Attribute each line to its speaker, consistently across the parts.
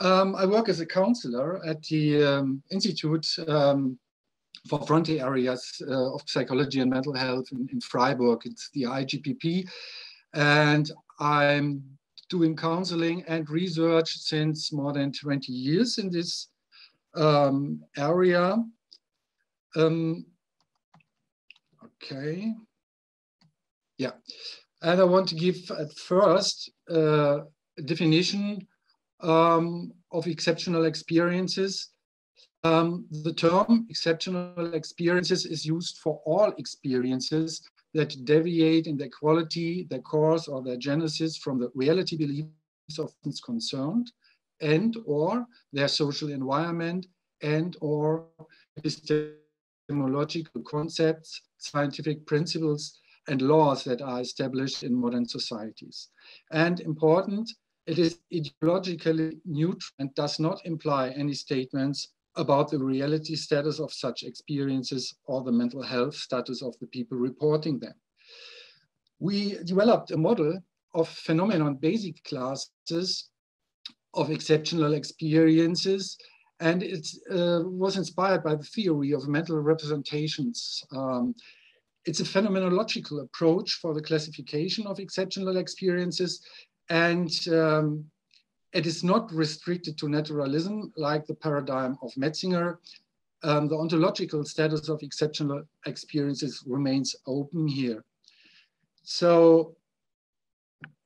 Speaker 1: Um, I work as a counselor at the um, Institute um, for Frontier Areas uh, of Psychology and Mental Health in, in, Freiburg. It's the IGPP. And I'm doing counseling and research since more than 20 years in this um, area. Um, okay. Yeah. And I want to give at first uh, a definition um, of exceptional experiences. Um, the term exceptional experiences is used for all experiences that deviate in their quality, their cause, or their genesis from the reality beliefs of those concerned, and or their social environment, and or epistemological concepts, scientific principles, and laws that are established in modern societies. And important, it is ideologically neutral and does not imply any statements about the reality status of such experiences or the mental health status of the people reporting them. We developed a model of phenomenon basic classes of exceptional experiences and it uh, was inspired by the theory of mental representations. Um, it's a phenomenological approach for the classification of exceptional experiences and um, it is not restricted to naturalism like the paradigm of Metzinger. Um, the ontological status of exceptional experiences remains open here. So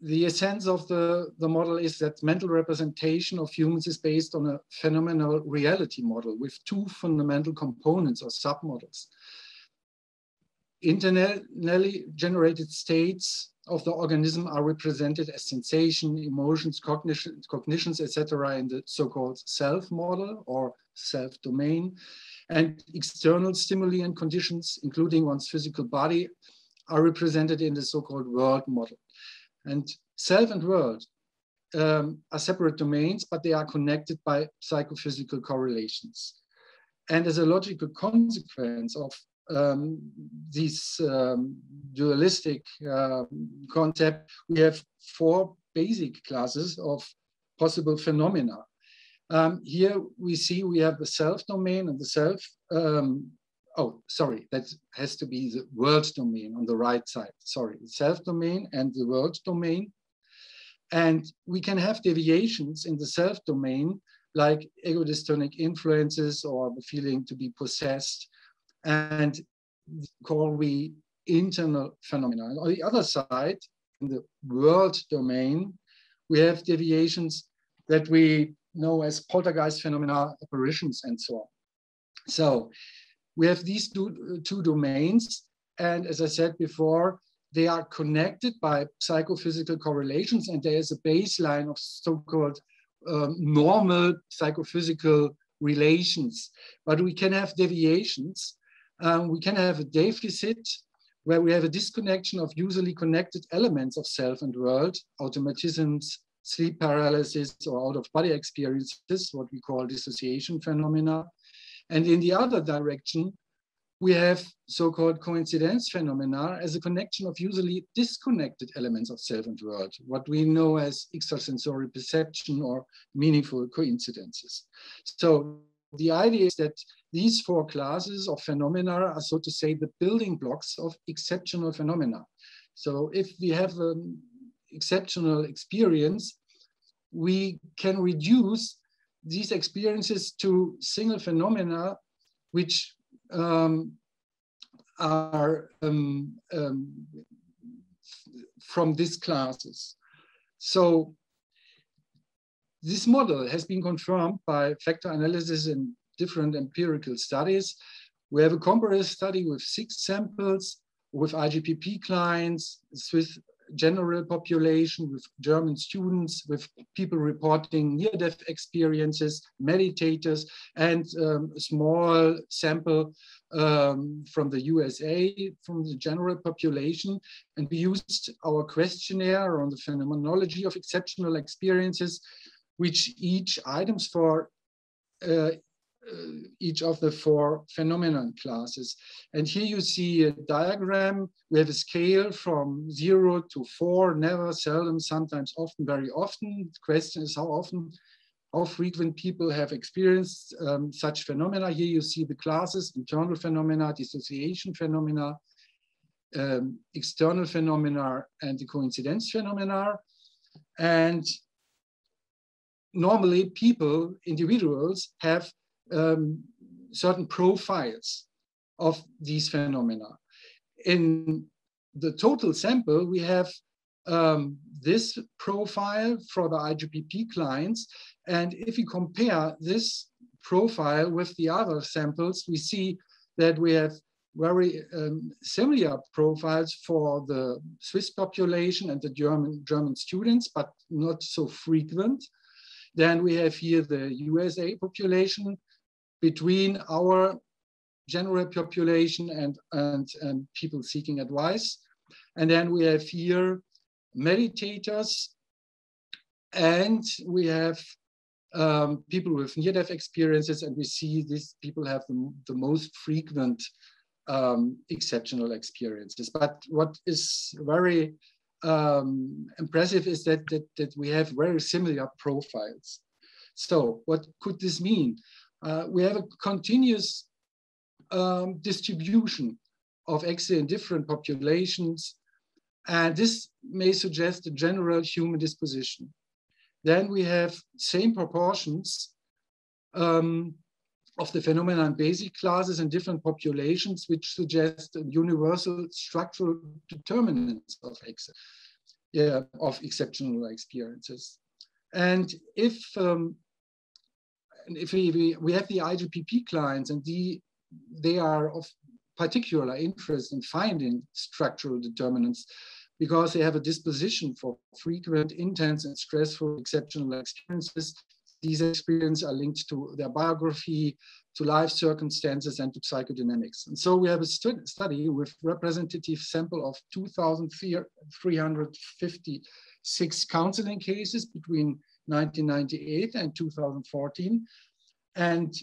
Speaker 1: the essence of the, the model is that mental representation of humans is based on a phenomenal reality model with two fundamental components or submodels. Internally generated states of the organism are represented as sensation, emotions, cognition, cognitions, etc. in the so-called self model or self domain. And external stimuli and conditions, including one's physical body, are represented in the so-called world model. And self and world um, are separate domains, but they are connected by psychophysical correlations. And as a logical consequence of um, this um, dualistic uh, concept, we have four basic classes of possible phenomena. Um, here we see we have the self domain and the self, um, oh, sorry, that has to be the world domain on the right side. Sorry, the self domain and the world domain. And we can have deviations in the self domain like ego-dystonic influences or the feeling to be possessed and call we internal phenomena. On the other side, in the world domain, we have deviations that we know as poltergeist phenomena, apparitions, and so on. So we have these two, two domains. And as I said before, they are connected by psychophysical correlations, and there is a baseline of so-called um, normal psychophysical relations. But we can have deviations um, we can have a deficit where we have a disconnection of usually connected elements of self and world, automatisms, sleep paralysis, or out of body experiences, what we call dissociation phenomena. And in the other direction, we have so-called coincidence phenomena as a connection of usually disconnected elements of self and world, what we know as extrasensory perception or meaningful coincidences. So the idea is that these four classes of phenomena are, so to say, the building blocks of exceptional phenomena. So if we have an exceptional experience, we can reduce these experiences to single phenomena which um, are um, um, from these classes. So this model has been confirmed by factor analysis in different empirical studies. We have a comparative study with six samples with IGPP clients, Swiss general population, with German students, with people reporting near-death experiences, meditators, and um, a small sample um, from the USA, from the general population. And we used our questionnaire on the phenomenology of exceptional experiences which each items for uh, each of the four phenomenon classes. And here you see a diagram. We have a scale from zero to four, never, seldom, sometimes, often, very often. The question is how often how frequent people have experienced um, such phenomena. Here you see the classes, internal phenomena, dissociation phenomena, um, external phenomena, and the coincidence phenomena. And normally people, individuals, have um, certain profiles of these phenomena. In the total sample, we have um, this profile for the IGPP clients. And if we compare this profile with the other samples, we see that we have very um, similar profiles for the Swiss population and the German, German students, but not so frequent. Then we have here the USA population between our general population and, and, and people seeking advice. And then we have here meditators and we have um, people with near-death experiences and we see these people have the, the most frequent um, exceptional experiences. But what is very um, impressive is that, that, that we have very similar profiles. So what could this mean? Uh, we have a continuous um, distribution of actually in different populations. And this may suggest a general human disposition. Then we have same proportions um, of the phenomena basic classes in different populations, which suggest universal structural determinants of, ex yeah, of exceptional experiences. And if um, if we, we, we have the IGPP clients and the, they are of particular interest in finding structural determinants because they have a disposition for frequent, intense, and stressful exceptional experiences. These experiences are linked to their biography, to life circumstances, and to psychodynamics. And so we have a study with representative sample of 2,356 counseling cases between 1998 and 2014. And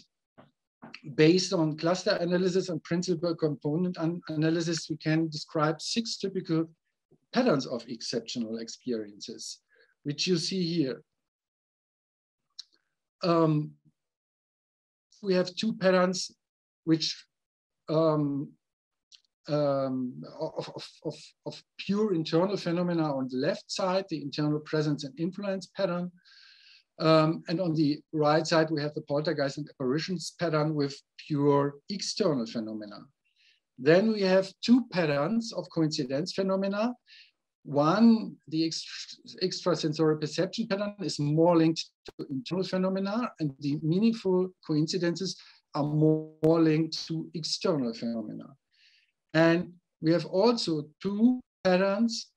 Speaker 1: based on cluster analysis and principal component analysis, we can describe six typical patterns of exceptional experiences, which you see here. Um, we have two patterns which um, um, of, of, of, of, pure internal phenomena on the left side, the internal presence and influence pattern, um, and on the right side, we have the poltergeist and apparitions pattern with pure external phenomena. Then we have two patterns of coincidence phenomena. One, the extrasensory perception pattern is more linked to internal phenomena, and the meaningful coincidences are more, more linked to external phenomena. And we have also two patterns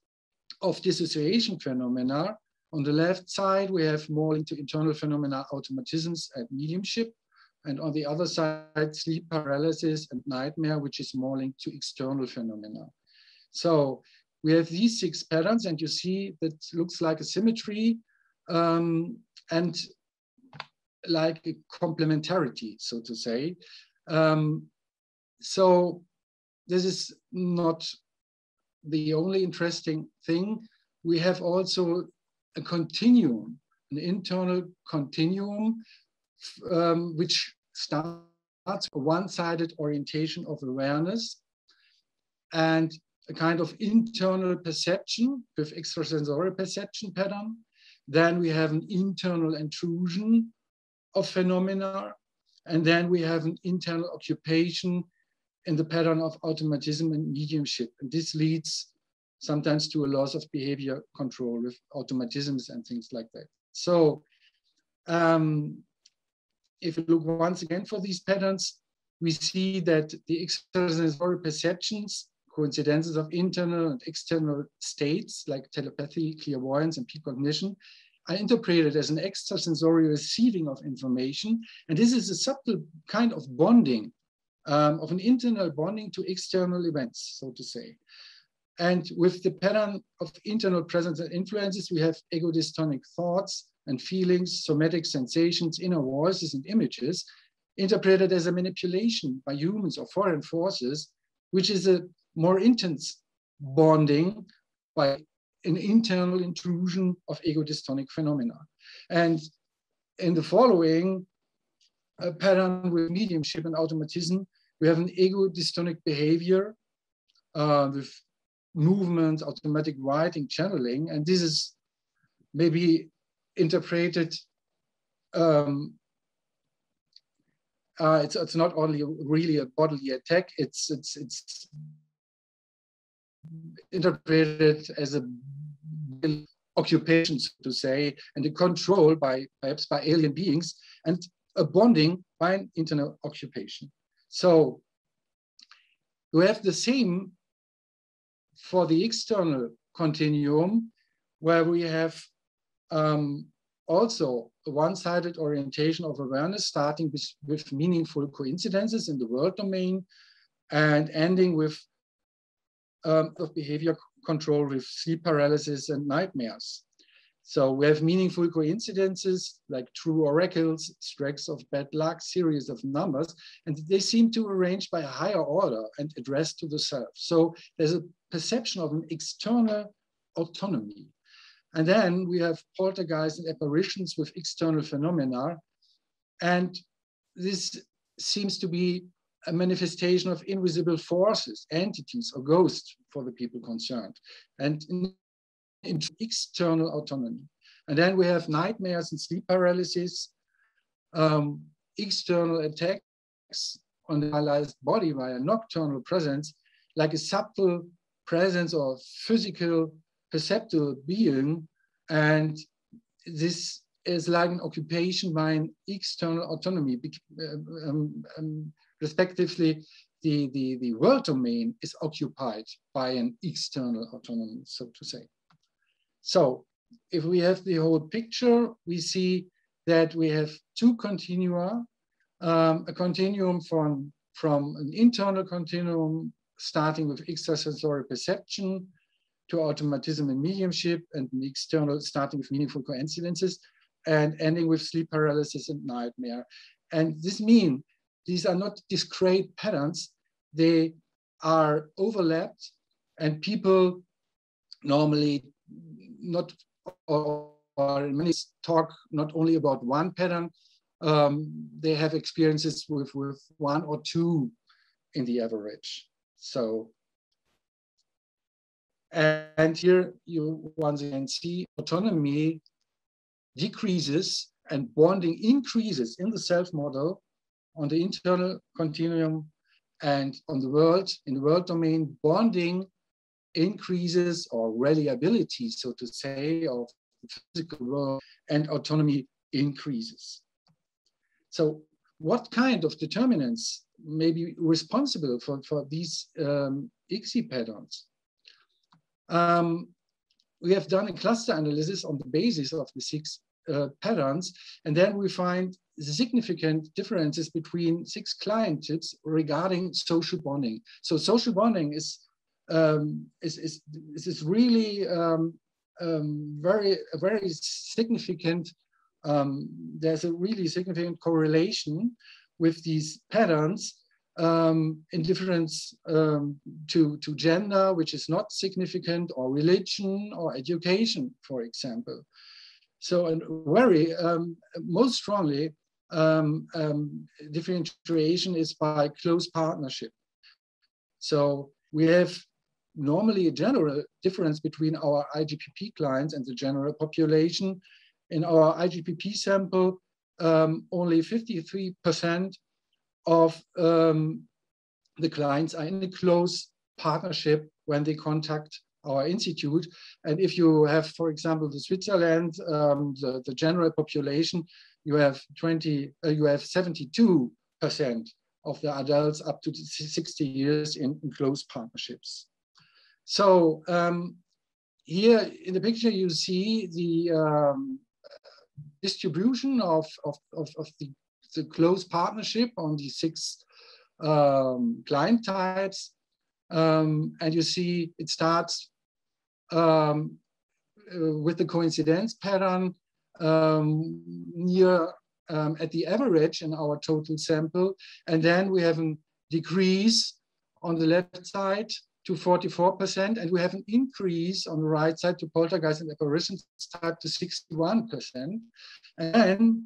Speaker 1: of dissociation phenomena on the left side, we have more into internal phenomena, automatisms and mediumship. And on the other side, sleep paralysis and nightmare, which is more linked to external phenomena. So we have these six patterns and you see that looks like a symmetry um, and like a complementarity, so to say. Um, so this is not the only interesting thing. We have also a continuum, an internal continuum, um, which starts a one-sided orientation of awareness and a kind of internal perception with extrasensory perception pattern. Then we have an internal intrusion of phenomena. And then we have an internal occupation in the pattern of automatism and mediumship. And this leads sometimes to a loss of behavior control with automatisms and things like that. So um, if you look once again for these patterns, we see that the extrasensory perceptions, coincidences of internal and external states like telepathy, clairvoyance, and precognition are interpreted as an extrasensory receiving of information. And this is a subtle kind of bonding, um, of an internal bonding to external events, so to say. And with the pattern of internal presence and influences, we have ego-dystonic thoughts and feelings, somatic sensations, inner voices and images interpreted as a manipulation by humans or foreign forces, which is a more intense bonding by an internal intrusion of ego-dystonic phenomena. And in the following pattern with mediumship and automatism, we have an ego dystonic behavior uh, with movement, automatic writing, channeling, and this is maybe interpreted. Um, uh, it's it's not only really a bodily attack. It's it's it's interpreted as a occupation, so to say, and a control by perhaps by alien beings, and a bonding by an internal occupation. So we have the same for the external continuum, where we have um, also a one-sided orientation of awareness, starting with, with meaningful coincidences in the world domain and ending with um, of behavior control with sleep paralysis and nightmares. So we have meaningful coincidences like true oracles, strokes of bad luck, series of numbers, and they seem to arrange by a higher order and addressed to the self. So there's a perception of an external autonomy. And then we have poltergeists and apparitions with external phenomena. And this seems to be a manifestation of invisible forces, entities, or ghosts for the people concerned. And in external autonomy. And then we have nightmares and sleep paralysis, um, external attacks on the paralyzed body by a nocturnal presence, like a subtle presence or physical perceptual being. And this is like an occupation by an external autonomy. Um, um, respectively, the, the, the world domain is occupied by an external autonomy, so to say. So if we have the whole picture, we see that we have two continua, um, a continuum from, from an internal continuum starting with extrasensory perception to automatism and mediumship and an external starting with meaningful coincidences and ending with sleep paralysis and nightmare. And this means these are not discrete patterns, they are overlapped and people normally not or, or many talk not only about one pattern, um, they have experiences with, with one or two in the average. So, and here you once again see autonomy decreases and bonding increases in the self model on the internal continuum and on the world, in the world domain, bonding increases or reliability, so to say, of the physical world and autonomy increases. So what kind of determinants may be responsible for, for these um, ExE patterns? Um, we have done a cluster analysis on the basis of the six uh, patterns, and then we find significant differences between six client types regarding social bonding. So social bonding is um, is, is, is really um, um, very very significant. Um, there's a really significant correlation with these patterns um, in difference um, to, to gender, which is not significant, or religion, or education, for example. So, and very most strongly, differentiation is by close partnership. So we have normally a general difference between our IGPP clients and the general population. In our IGPP sample, um, only 53% of um, the clients are in a close partnership when they contact our institute. And if you have, for example, the Switzerland, um, the, the general population, you have 20, uh, you have 72% of the adults up to 60 years in, in close partnerships. So um, here in the picture, you see the um, distribution of, of, of, of, the, the close partnership on the six um, client types. Um, and you see it starts um, uh, with the coincidence pattern um, near at the average in our total sample. And then we have a decrease on the left side to 44%, and we have an increase on the right side to poltergeist and apparitions type to 61%. And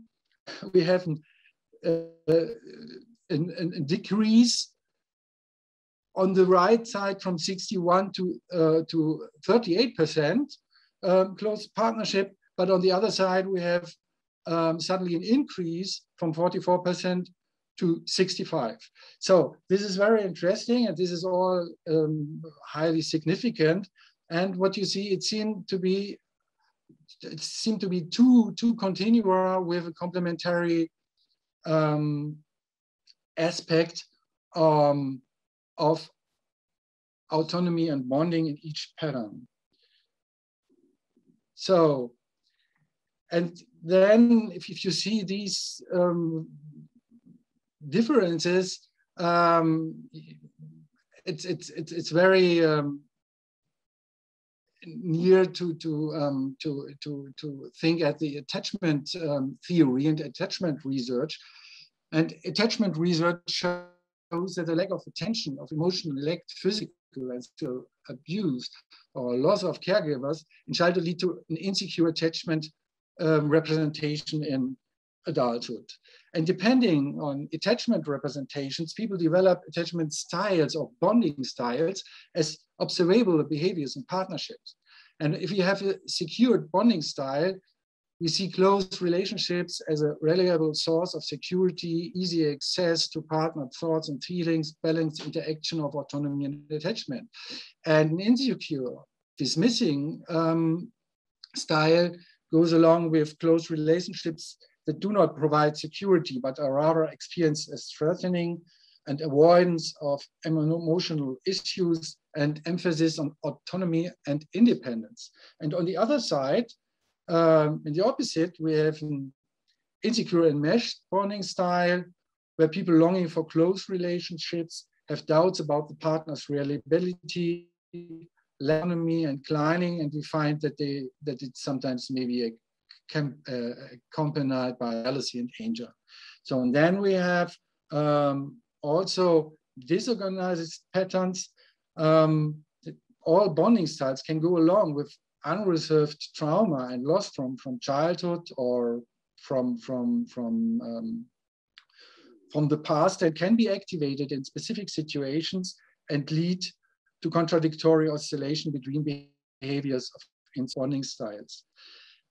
Speaker 1: we have a, a, a, decrease on the right side from 61 to, uh, to 38% um, close partnership. But on the other side, we have um, suddenly an increase from 44% to 65. So this is very interesting and this is all um, highly significant. And what you see, it seemed to be it seemed to be two, two continua with a complementary um, aspect um, of autonomy and bonding in each pattern. So, and then if, if you see these um, differences, um, it's, it's, it's, it's very um, near to, to, um, to, to, to think at the attachment um, theory and attachment research. And attachment research shows that the lack of attention, of emotional neglect, physical and still abuse or loss of caregivers in childhood lead to an insecure attachment um, representation in adulthood. And depending on attachment representations, people develop attachment styles or bonding styles as observable behaviors in partnerships. And if you have a secured bonding style, we see close relationships as a reliable source of security, easy access to partner thoughts and feelings, balanced interaction of autonomy and attachment. And an insecure, dismissing um, style goes along with close relationships that do not provide security, but are rather experienced as threatening and avoidance of emotional issues and emphasis on autonomy and independence. And on the other side, um, in the opposite, we have an insecure enmeshed bonding style, where people longing for close relationships have doubts about the partner's reliability, autonomy, and climbing, and we find that they that it's sometimes maybe a accompanied by jealousy and anger. So and then we have um, also disorganized patterns. Um, all bonding styles can go along with unresolved trauma and loss from, from childhood or from, from, from, um, from the past that can be activated in specific situations and lead to contradictory oscillation between behaviors of in bonding styles.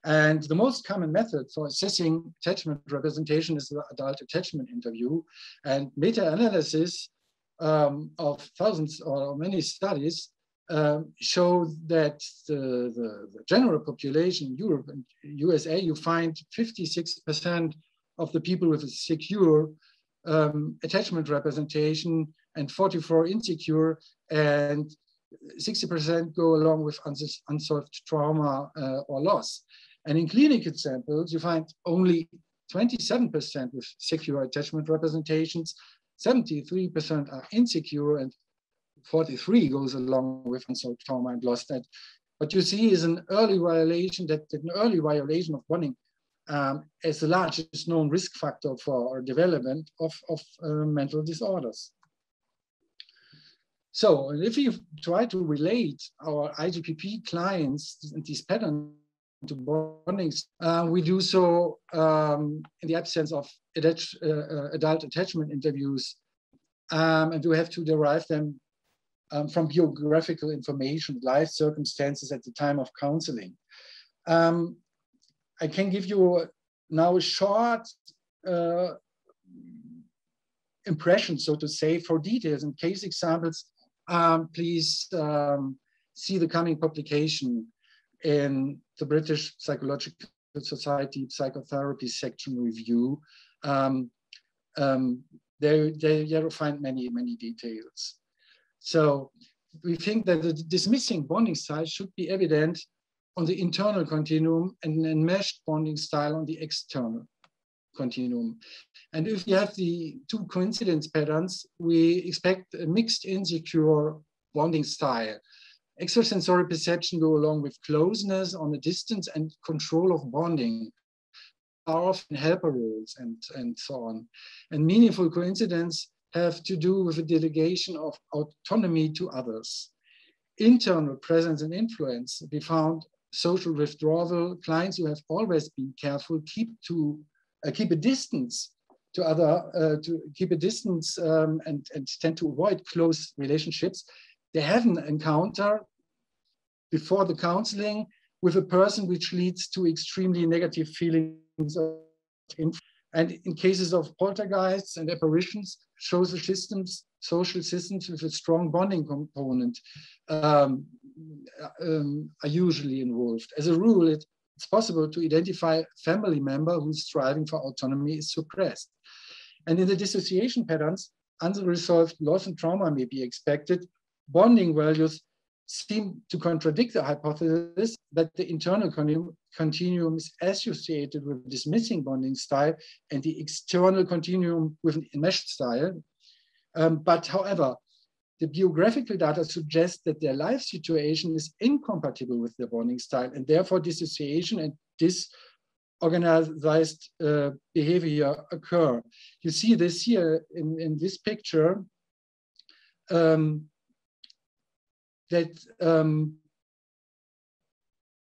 Speaker 1: And the most common method for assessing attachment representation is the adult attachment interview. And meta-analysis um, of thousands or many studies um, show that the, the, the, general population, in Europe and USA, you find 56% of the people with a secure um, attachment representation and 44 insecure and 60% go along with unsolved trauma uh, or loss. And in clinical samples, you find only 27% with secure attachment representations, 73% are insecure, and 43 goes along with unsolved trauma and loss. That what you see is an early violation, that, an early violation of bonding um, as the largest known risk factor for development of, of uh, mental disorders. So if you try to relate our IGPP clients and these patterns to bondings, uh, we do so um, in the absence of adult, uh, adult attachment interviews. Um, and we have to derive them um, from biographical information, life circumstances at the time of counseling. Um, I can give you now a short uh, impression, so to say, for details and case examples. Um, please um, see the coming publication in the British Psychological Society Psychotherapy section review. Um, um, there, there you'll find many, many details. So we think that the dismissing bonding style should be evident on the internal continuum and an enmeshed bonding style on the external continuum. And if you have the two coincidence patterns, we expect a mixed insecure bonding style. Extrasensory perception go along with closeness on a distance and control of bonding are often helper roles and, and so on. And meaningful coincidence have to do with the delegation of autonomy to others. Internal presence and influence, we found social withdrawal, clients who have always been careful keep to uh, keep a distance to other, uh, to keep a distance um, and, and tend to avoid close relationships, they have an encounter before the counseling with a person which leads to extremely negative feelings and in cases of poltergeists and apparitions, shows social systems, social systems with a strong bonding component um, um, are usually involved. As a rule, it, it's possible to identify a family member whose striving for autonomy is suppressed. And in the dissociation patterns, unresolved loss and trauma may be expected. Bonding values seem to contradict the hypothesis that the internal continuum is associated with dismissing bonding style and the external continuum with an enmeshed style. Um, but however, the biographical data suggest that their life situation is incompatible with their bonding style and therefore dissociation and disorganized uh, behavior occur. You see this here in, in this picture. Um, that um,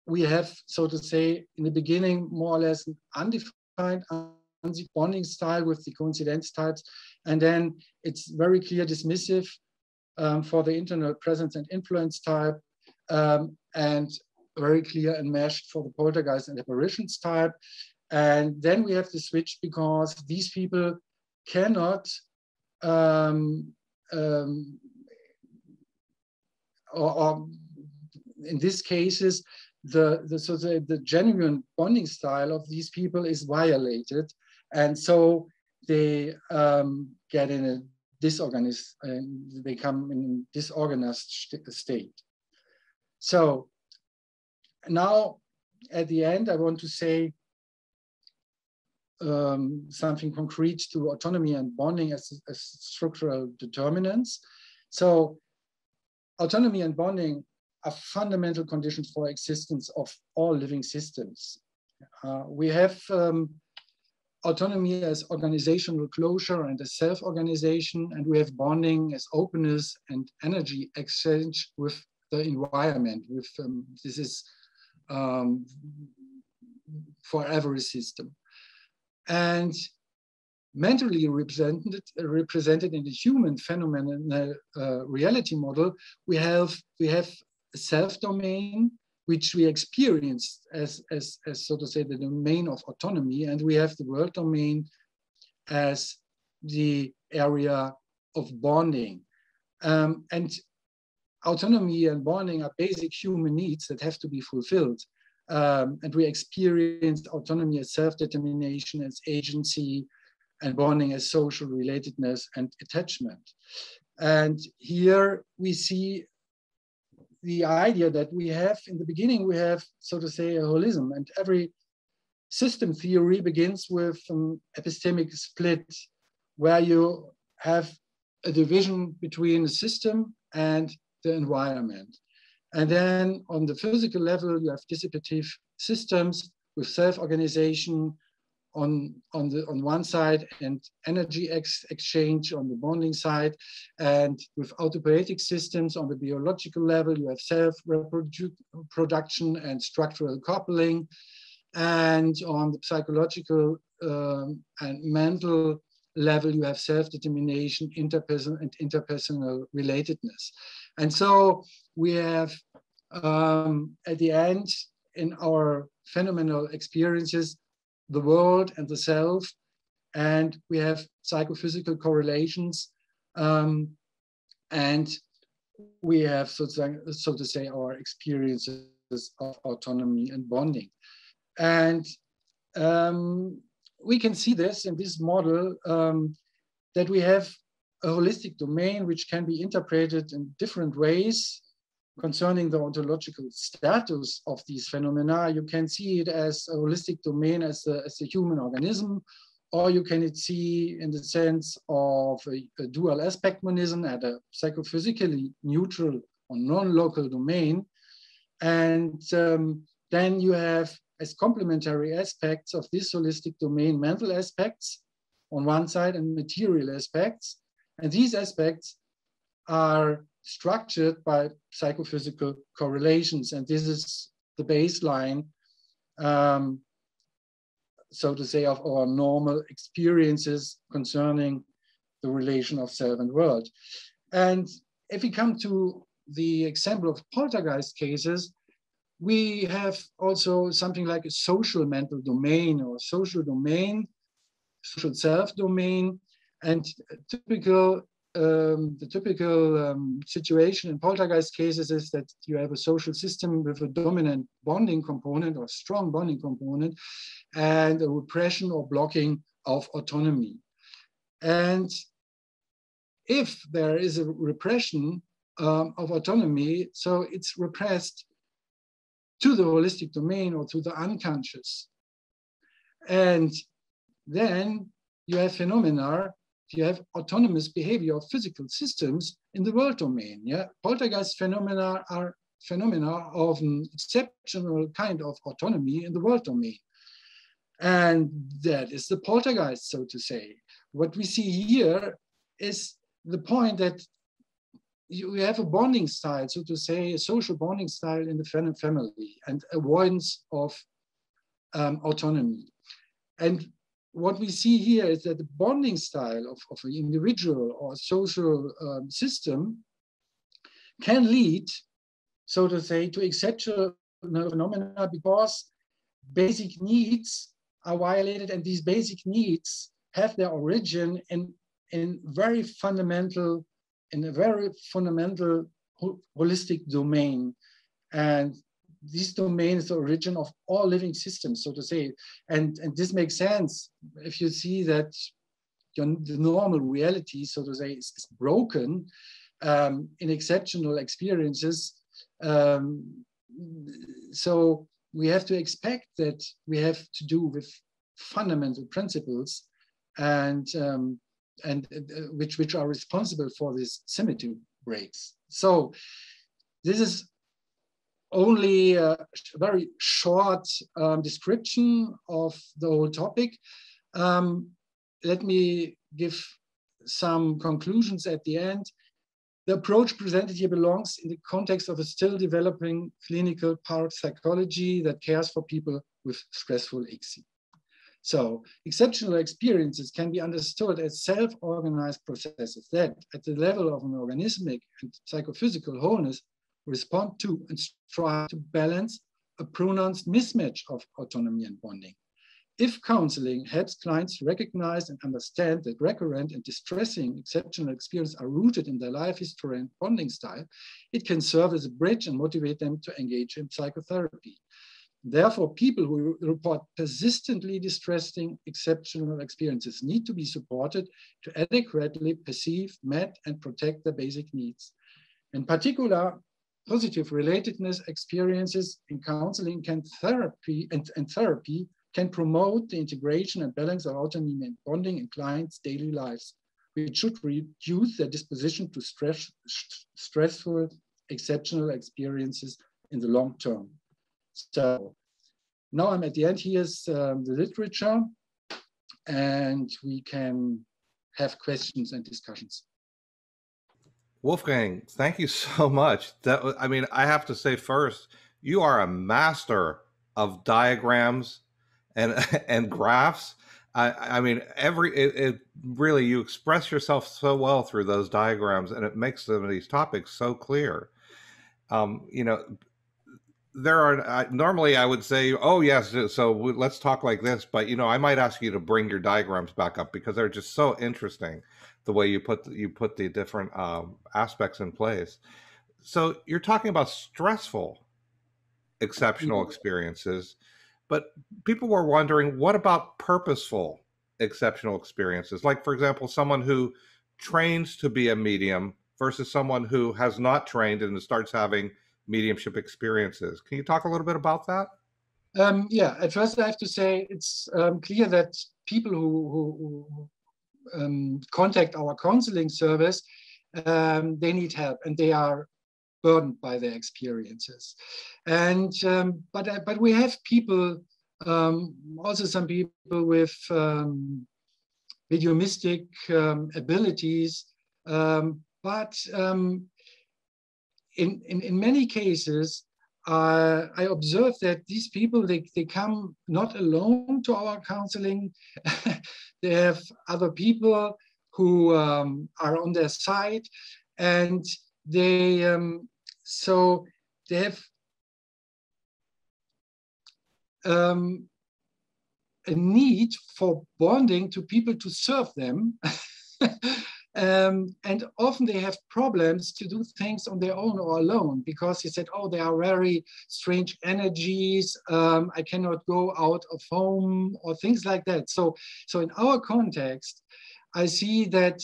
Speaker 1: we have, so to say, in the beginning, more or less an undefined bonding style with the coincidence types. And then it's very clear dismissive um, for the internal presence and influence type, um, and very clear enmeshed for the poltergeist and apparitions type. And then we have to switch because these people cannot um, um or, or in these cases, the, the, so the, the genuine bonding style of these people is violated. And so they um, get in a disorganized, they come in disorganized state. So now at the end, I want to say um, something concrete to autonomy and bonding as, as structural determinants. So autonomy and bonding are fundamental conditions for existence of all living systems. Uh, we have um, autonomy as organizational closure and as self-organization, and we have bonding as openness and energy exchange with the environment. With um, this is um, for every system, and mentally represented, represented in the human phenomenal uh, reality model, we have, we have a self-domain, which we experience as, as, as, so to say, the domain of autonomy, and we have the world domain as the area of bonding. Um, and autonomy and bonding are basic human needs that have to be fulfilled. Um, and we experience autonomy as self-determination, as agency, and bonding as social relatedness and attachment. And here we see the idea that we have, in the beginning, we have, so to say, a holism, and every system theory begins with an epistemic split where you have a division between the system and the environment. And then on the physical level, you have dissipative systems with self-organization, on, on, the, on one side and energy ex exchange on the bonding side. And with autopoietic systems on the biological level, you have self-reproduction and structural coupling. And on the psychological um, and mental level, you have self-determination, interpersonal and interpersonal relatedness. And so we have um, at the end in our phenomenal experiences, the world and the self. And we have psychophysical correlations. Um, and we have, so to, so to say, our experiences of autonomy and bonding. And um, we can see this in this model um, that we have a holistic domain which can be interpreted in different ways concerning the ontological status of these phenomena, you can see it as a holistic domain, as a, as a human organism, or you can see in the sense of a, a dual aspect monism at a psychophysically neutral or non-local domain. And um, then you have as complementary aspects of this holistic domain, mental aspects on one side and material aspects. And these aspects are structured by psychophysical correlations. And this is the baseline um, so to say, of our normal experiences concerning the relation of self and world. And if we come to the example of poltergeist cases, we have also something like a social mental domain or social domain, social self domain, and typical um, the typical um, situation in poltergeist cases is that you have a social system with a dominant bonding component or strong bonding component and a repression or blocking of autonomy. And if there is a repression um, of autonomy, so it's repressed to the holistic domain or to the unconscious. And then you have phenomena you have autonomous behavior of physical systems in the world domain. Yeah, poltergeist phenomena are phenomena of an exceptional kind of autonomy in the world domain. And that is the poltergeist, so to say. What we see here is the point that you have a bonding style, so to say, a social bonding style in the family and avoidance of um, autonomy. And what we see here is that the bonding style of, of an individual or social um, system can lead, so to say, to exceptional phenomena because basic needs are violated and these basic needs have their origin in, in very fundamental, in a very fundamental holistic domain. And this domain is the origin of all living systems, so to say. And, and this makes sense if you see that your, the normal reality, so to say, is, is broken um, in exceptional experiences. Um, so we have to expect that we have to do with fundamental principles and um, and uh, which which are responsible for these symmetry breaks. So this is only a very short um, description of the whole topic. Um, let me give some conclusions at the end. The approach presented here belongs in the context of a still developing clinical parapsychology that cares for people with stressful ExE. So exceptional experiences can be understood as self-organized processes that at the level of an organismic and psychophysical wholeness respond to and strive to balance a pronounced mismatch of autonomy and bonding. If counseling helps clients recognize and understand that recurrent and distressing exceptional experiences are rooted in their life history and bonding style, it can serve as a bridge and motivate them to engage in psychotherapy. Therefore, people who report persistently distressing exceptional experiences need to be supported to adequately perceive, met, and protect their basic needs. In particular, positive relatedness experiences in counseling can therapy and, and therapy can promote the integration and balance of autonomy and bonding in clients' daily lives, which should reduce their disposition to stress, stressful, exceptional experiences in the long term. So now I'm at the end. Here's um, the literature, and we can have questions and discussions.
Speaker 2: Wolfgang, thank you so much. That I mean, I have to say first, you are a master of diagrams and and graphs. I, I mean, every it, it, really you express yourself so well through those diagrams, and it makes some of these topics so clear. Um, you know, there are uh, normally I would say, oh yes, so let's talk like this, but you know, I might ask you to bring your diagrams back up because they're just so interesting the way you put the, you put the different um, aspects in place. So you're talking about stressful, exceptional mm-hmm. experiences, but people were wondering, what about purposeful, exceptional experiences? Like, for example, someone who trains to be a medium versus someone who has not trained and starts having mediumship experiences. Can you talk a little bit about that?
Speaker 1: Um, yeah, at first I have to say it's um, clear that people who, who, um, contact our counseling service, um, they need help and they are burdened by their experiences. And um, but uh, but we have people, um, also some people with um, mediumistic um, abilities, but in, in, in many cases, uh, I observe that these people, they, they come not alone to our counseling. they have other people who um, are on their side and they, um, so they have um, a need for bonding to people to serve them. um, and often they have problems to do things on their own or alone because he said, oh, there are very strange energies. Um, I cannot go out of home or things like that. So, so in our context, I see that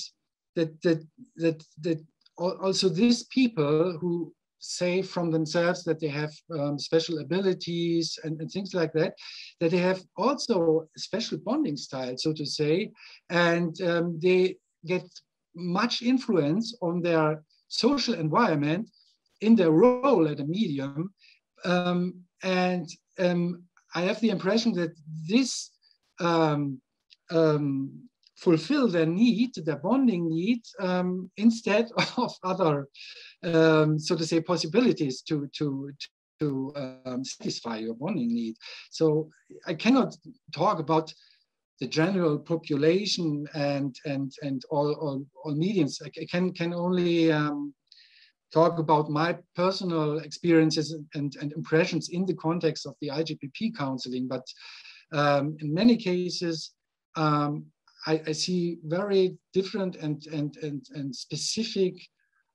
Speaker 1: that that that, that also these people who say from themselves that they have um, special abilities and, and, things like that, that they have also special bonding style, so to say, and um, they get much influence on their social environment in their role at a medium. Um, and um, I have the impression that this um, um, fulfill their need, their bonding need, um, instead of other, um, so to say, possibilities to to to satisfy your bonding need. So I cannot talk about the general population and and and all all, all mediums. I can can only um, talk about my personal experiences and, and impressions in the context of the IGPP counseling. But um, in many cases, um, I, I see very different and, and, and, and specific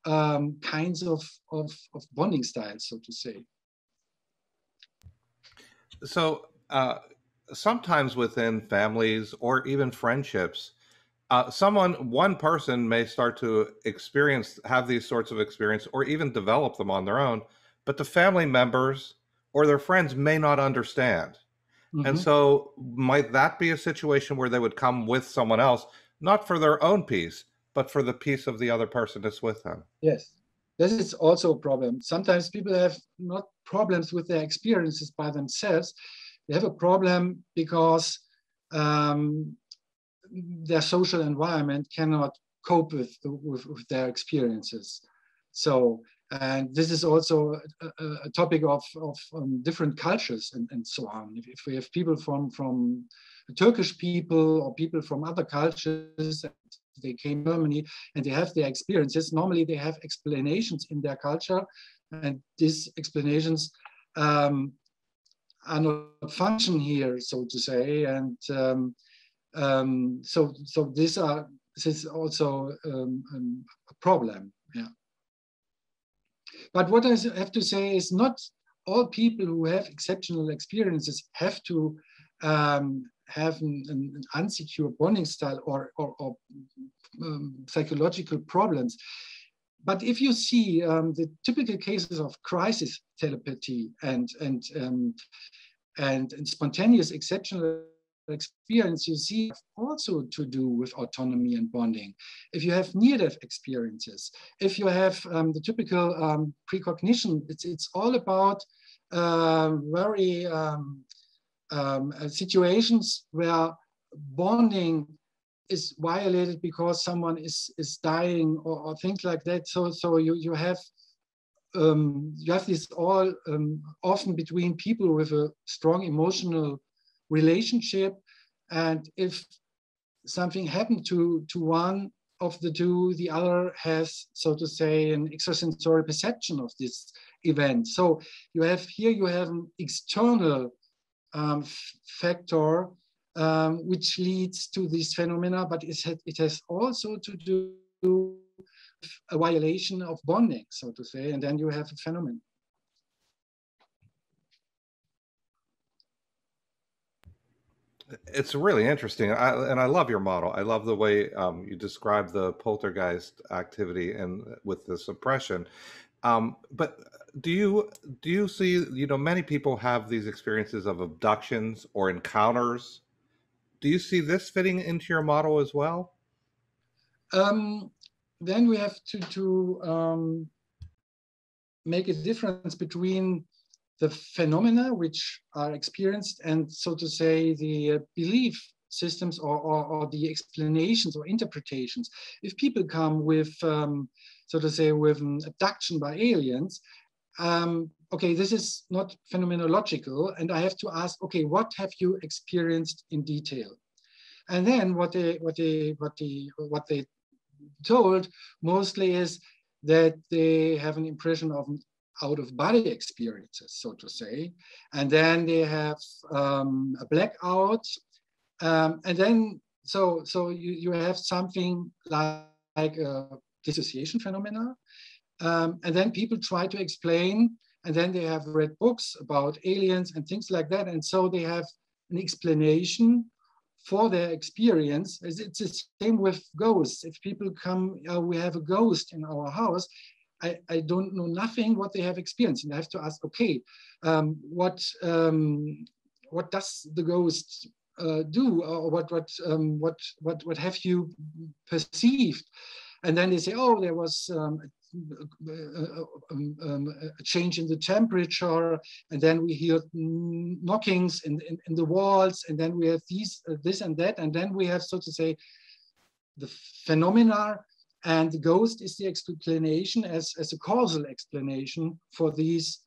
Speaker 1: um, kinds of, of, of bonding styles, so to say.
Speaker 2: So uh, sometimes within families or even friendships, uh, someone, one person may start to experience, have these sorts of experience, or even develop them on their own, but the family members or their friends may not understand. Mm-hmm. And so, might that be a situation where they would come with someone else, not for their own peace, but for the peace of the other person that's with them?
Speaker 1: Yes, this is also a problem. Sometimes people have not problems with their experiences by themselves, they have a problem because um, their social environment cannot cope with, with, with their experiences. So and this is also a, a topic of, of um, different cultures and, and so on. If, if, we have people from, from Turkish people or people from other cultures, they came to Germany and they have their experiences, normally they have explanations in their culture and these explanations um, are not function here, so to say. And um, um, so, so these are, this is also um, um, a problem, yeah. But what I have to say is not all people who have exceptional experiences have to um, have an, an, unsecure bonding style or, or, or um, psychological problems. But if you see um, the typical cases of crisis telepathy and, and, um, and, and spontaneous exceptional experience you see also to do with autonomy and bonding. If you have near-death experiences, if you have um, the typical um, precognition, it's, it's all about uh, very um, situations where bonding is violated because someone is, is dying or, or things like that. So, so you, you have um, you have this all um, often between people with a strong emotional relationship. And if something happened to, to one of the two, the other has, so to say, an extrasensory perception of this event. So you have here, you have an external um, factor um, which leads to this phenomena, but it, it has also to do a violation of bonding, so to say, and then you have a phenomenon.
Speaker 2: it's really interesting, I, and I love your model. I love the way um, you describe the poltergeist activity and with the suppression. Um, but do you do you see? You know, many people have these experiences of abductions or encounters. Do you see this fitting into your model as well?
Speaker 1: Um, then we have to to um, make a difference between the phenomena which are experienced and so to say the uh, belief systems or, or, or, the explanations or interpretations. If people come with, um, so to say, with an abduction by aliens, um, okay, this is not phenomenological, and I have to ask, okay, what have you experienced in detail? And then what they what they what they what they told mostly is that they have an impression of out of body experiences, so to say, and then they have um, a blackout, um, and then so so you you have something like, like a dissociation phenomena, um, and then people try to explain and then they have read books about aliens and things like that. And so they have an explanation for their experience. It's the same with ghosts. If people come, uh, we have a ghost in our house, I, I, don't know nothing what they have experienced. And I have to ask, okay, um, what, um, what does the ghost uh, do? Or what, what, um, what, what, what have you perceived? And then they say, oh, there was um, um, a change in the temperature, and then we hear knockings in, in, in the walls, and then we have these, uh, this and that, and then we have, so to say, the phenomena, and the ghost is the explanation as, as a causal explanation for these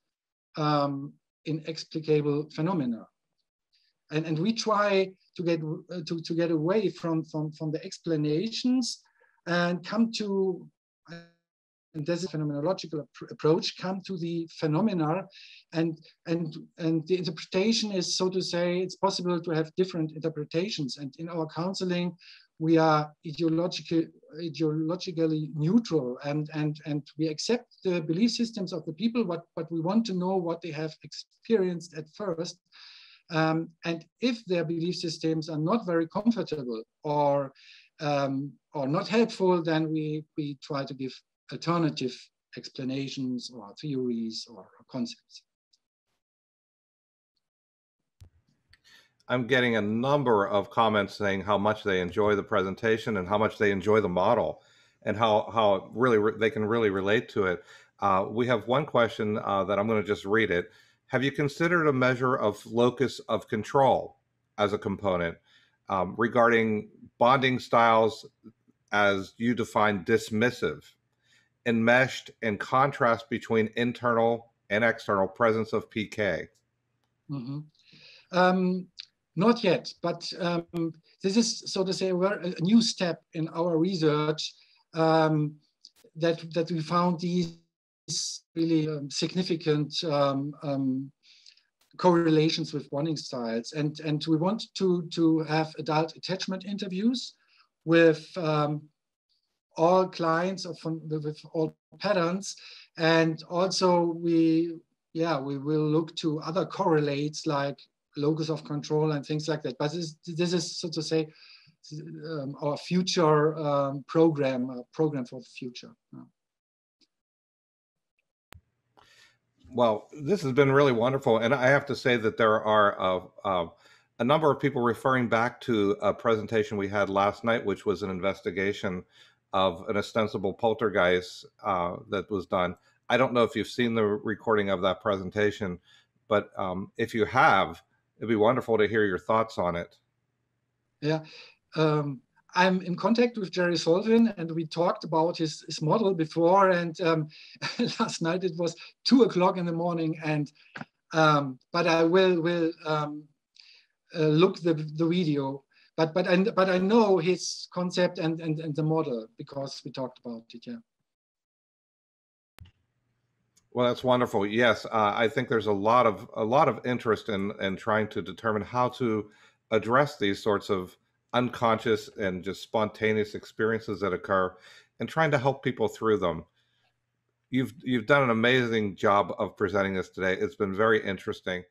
Speaker 1: um, inexplicable phenomena. And, and we try to get, uh, to, to get away from, from, from the explanations and come to this is phenomenological ap approach come to the phenomena and and and the interpretation is so to say it's possible to have different interpretations. And in our counseling we are ideologically ideologically neutral and and and we accept the belief systems of the people but but we want to know what they have experienced at first. Um, and if their belief systems are not very comfortable or um, or not helpful, then we, we try to give alternative explanations or theories or concepts.
Speaker 2: I'm getting a number of comments saying how much they enjoy the presentation and how much they enjoy the model and how, how really re they can really relate to it. Uh, we have one question uh, that I'm going to just read it. Have you considered a measure of locus of control as a component um, regarding bonding styles as you define dismissive? Enmeshed and contrast between internal and external presence of PK?
Speaker 1: Mm-hmm. Um, not yet, but um, this is, so to say, a new step in our research um, that, that we found these really um, significant um, um, correlations with bonding styles. And, and we want to, to have adult attachment interviews with all clients of with all patterns. And also we, yeah, we will look to other correlates like locus of control and things like that. But this, this is so to say um, our future um, program, uh, program for the future.
Speaker 2: Well, this has been really wonderful, and I have to say that there are uh, uh, a number of people referring back to a presentation we had last night, which was an investigation of an ostensible poltergeist uh, that was done. I don't know if you've seen the recording of that presentation, but um, if you have, it'd be wonderful to hear your thoughts on it.
Speaker 1: Yeah. Um, I'm in contact with Jerry Solfvin and we talked about his, his model before and um, last night it was two o'clock in the morning and um, but I will will um, uh, look the, the video but but I but I know his concept and and, and the model because we talked about it. Yeah.
Speaker 2: Well, that's wonderful. Yes, uh, I think there's a lot of a lot of interest in in trying to determine how to address these sorts of unconscious and just spontaneous experiences that occur, and trying to help people through them. You've you've done an amazing job of presenting this today. It's been very interesting.